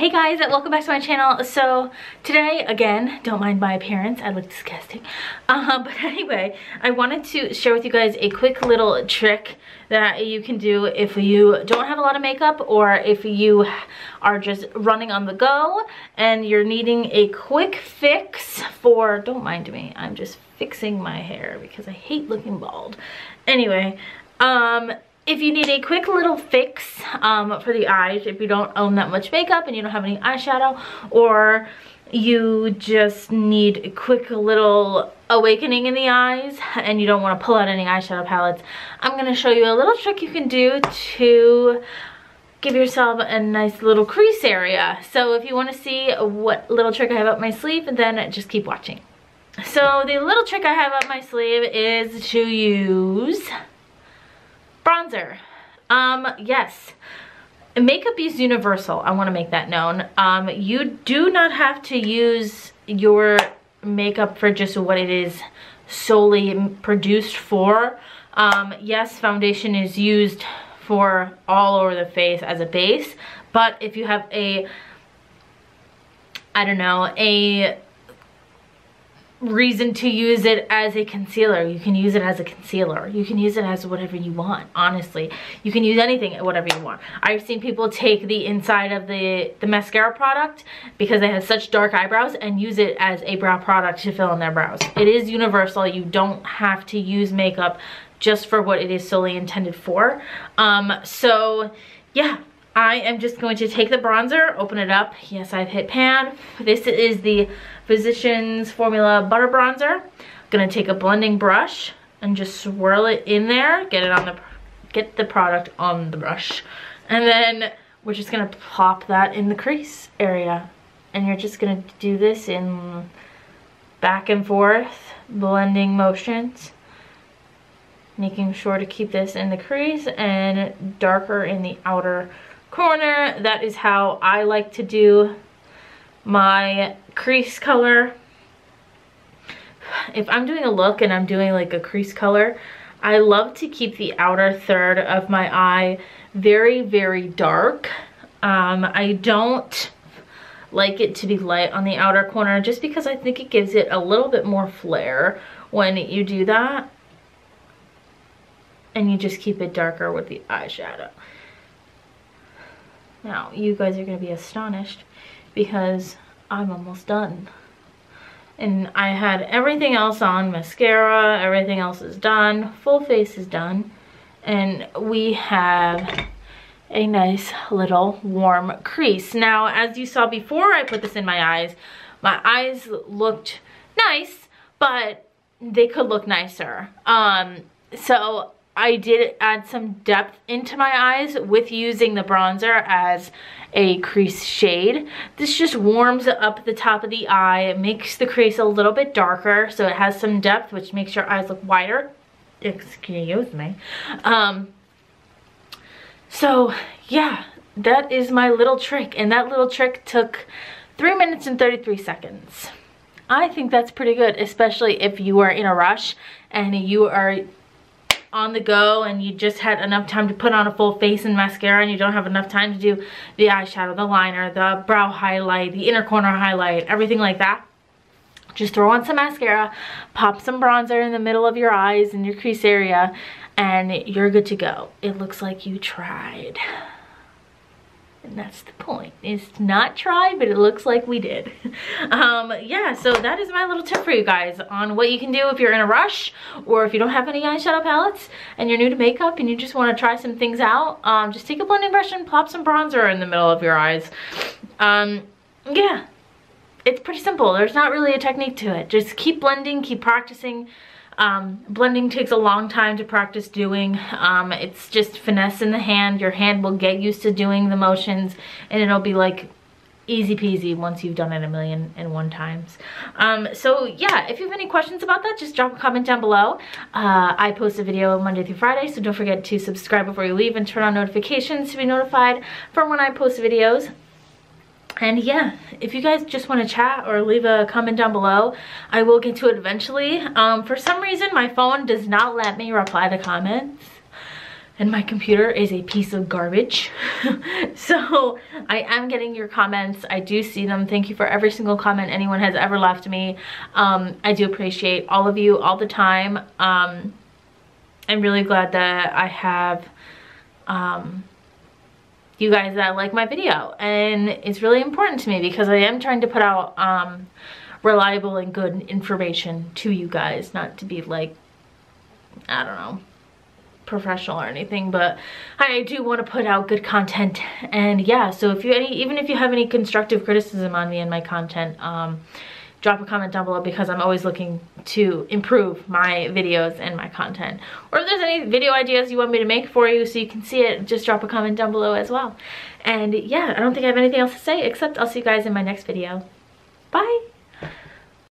hey guys welcome back to my channel. So today again don't mind my appearance i look disgusting. Uh, but anyway i wanted to share with you guys a quick little trick that you can do if you don't have a lot of makeup or if you are just running on the go and you're needing a quick fix for don't mind me i'm just fixing my hair because i hate looking bald. Anyway um if you need a quick little fix um, for the eyes, if you don't own that much makeup and you don't have any eyeshadow, or you just need a quick little awakening in the eyes and you don't want to pull out any eyeshadow palettes, I'm going to show you a little trick you can do to give yourself a nice little crease area. So if you want to see what little trick I have up my sleeve, then just keep watching. So the little trick I have up my sleeve is to use Um, yes. Makeup is universal. I want to make that known. Um, you do not have to use your makeup for just what it is solely produced for. Um, yes, foundation is used for all over the face as a base, but if you have a, I don't know, a reason to use it as a concealer. You can use it as a concealer. You can use it as whatever you want, honestly. You can use anything, whatever you want. I've seen people take the inside of the, the mascara product because they have such dark eyebrows and use it as a brow product to fill in their brows. It is universal. You don't have to use makeup just for what it is solely intended for. Um, so yeah, I am just going to take the bronzer, open it up. Yes, I've hit pan. This is the Physicians Formula Butter Bronzer. I'm gonna take a blending brush and just swirl it in there, get it on the, get the product on the brush. And then we're just gonna pop that in the crease area. And you're just gonna do this in back and forth, blending motions making sure to keep this in the crease and darker in the outer corner. That is how I like to do my crease color. If I'm doing a look and I'm doing like a crease color, I love to keep the outer third of my eye very, very dark. Um, I don't like it to be light on the outer corner just because I think it gives it a little bit more flare when you do that. And you just keep it darker with the eyeshadow. Now, you guys are going to be astonished because I'm almost done. And I had everything else on, mascara, everything else is done, full face is done. And we have a nice little warm crease. Now, as you saw before I put this in my eyes, my eyes looked nice, but they could look nicer. Um, so I did add some depth into my eyes with using the bronzer as a crease shade. This just warms up the top of the eye. It makes the crease a little bit darker so it has some depth which makes your eyes look wider. Excuse me. Um, so yeah, that is my little trick and that little trick took 3 minutes and 33 seconds. I think that's pretty good, especially if you are in a rush and you are on the go and you just had enough time to put on a full face and mascara and you don't have enough time to do the eyeshadow, the liner, the brow highlight, the inner corner highlight, everything like that. Just throw on some mascara, pop some bronzer in the middle of your eyes and your crease area, and you're good to go. It looks like you tried. And that's the point. It's not try, but it looks like we did. um, yeah, so that is my little tip for you guys on what you can do if you're in a rush or if you don't have any eyeshadow palettes and you're new to makeup and you just want to try some things out. Um, just take a blending brush and plop some bronzer in the middle of your eyes. Um, yeah, it's pretty simple. There's not really a technique to it. Just keep blending, keep practicing. Um, blending takes a long time to practice doing. Um, it's just finesse in the hand. Your hand will get used to doing the motions and it'll be like easy peasy once you've done it a million and one times. Um, so yeah, if you have any questions about that, just drop a comment down below. Uh, I post a video Monday through Friday, so don't forget to subscribe before you leave and turn on notifications to be notified from when I post videos. And yeah, if you guys just want to chat or leave a comment down below, I will get to it eventually. Um, for some reason, my phone does not let me reply to comments. and my computer is a piece of garbage. so I am getting your comments. I do see them. Thank you for every single comment anyone has ever left me. Um, I do appreciate all of you all the time. Um, I'm really glad that I have um, you guys that like my video. And it's really important to me because I am trying to put out um, reliable and good information to you guys not to be like I don't know professional or anything but I do want to put out good content. And yeah so if you any even if you have any constructive criticism on me and my content um drop a comment down below because I'm always looking to improve my videos and my content. Or if there's any video ideas you want me to make for you so you can see it, just drop a comment down below as well. And yeah, I don't think I have anything else to say except I'll see you guys in my next video. Bye!